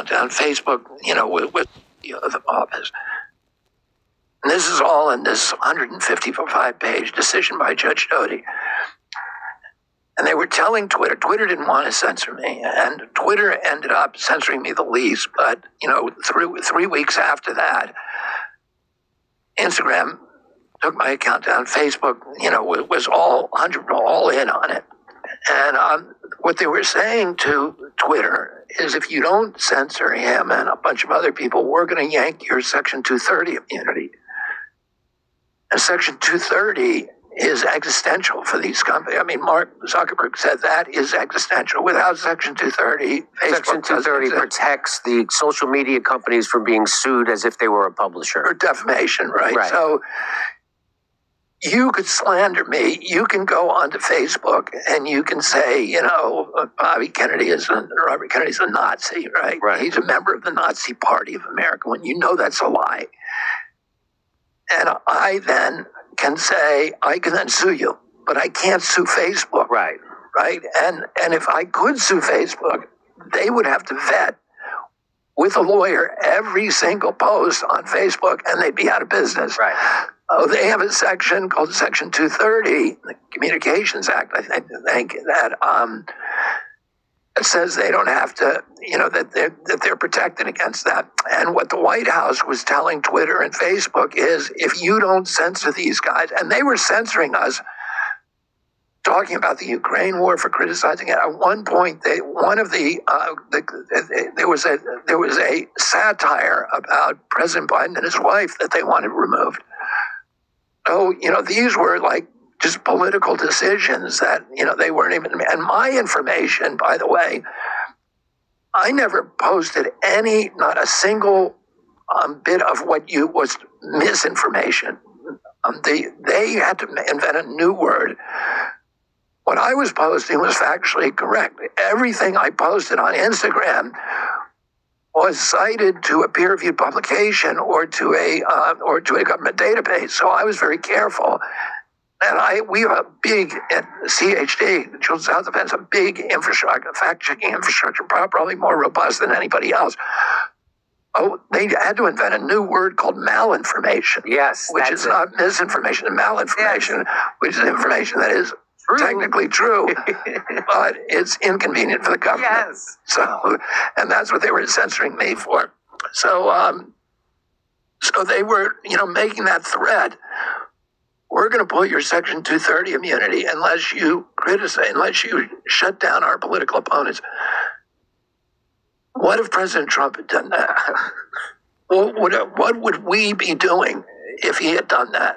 account on Facebook, you know, with, with the oath of office. And this is all in this 155 page decision by Judge Doughty. And they were telling Twitter, Twitter didn't want to censor me, and Twitter ended up censoring me the least. But you know, three three weeks after that, Instagram took my account down. Facebook, you know, was all hundred all in on it. And um, what they were saying to Twitter is, if you don't censor him and a bunch of other people, we're going to yank your Section 230 immunity. And Section 230 is existential for these companies. I mean, Mark Zuckerberg said that is existential. Without Section 230, Facebook Section 230 protects the social media companies from being sued as if they were a publisher. Or defamation, right? right? So you could slander me. You can go onto Facebook and you can say, you know, uh, Bobby Kennedy is a, Robert Kennedy's a Nazi, right? Right. He's a member of the Nazi Party of America when you know that's a lie. And I then can say, I can then sue you, but I can't sue Facebook. Right. Right. And and if I could sue Facebook, they would have to vet with a lawyer every single post on Facebook and they'd be out of business. Right. Oh, they have a section called Section 230, the Communications Act, I think, that um, says they don't have to, you know, that they're, that they're protected against that. And what the White House was telling Twitter and Facebook is if you don't censor these guys, and they were censoring us, talking about the Ukraine war for criticizing it. At one point, they, one of the, uh, the, there was a there was a satire about President Biden and his wife that they wanted removed. So you know these were like just political decisions that you know they weren't even and my information by the way i never posted any not a single um, bit of what you was misinformation um, they they had to invent a new word i was posting was factually correct everything i posted on instagram was cited to a peer-reviewed publication or to a uh, or to a government database so i was very careful and I, we have a big at CHD, the Children's Health Defense, a big infrastructure, fact-checking infrastructure, probably more robust than anybody else. Oh, they had to invent a new word called malinformation. Yes, which is it. not misinformation malinformation, yes. which is information that is true. technically true, but it's inconvenient for the government. Yes. So, and that's what they were censoring me for. So, um, so they were, you know, making that threat we're going to pull your Section 230 immunity unless you criticize, unless you shut down our political opponents. What if President Trump had done that? what, would, what would we be doing if he had done that?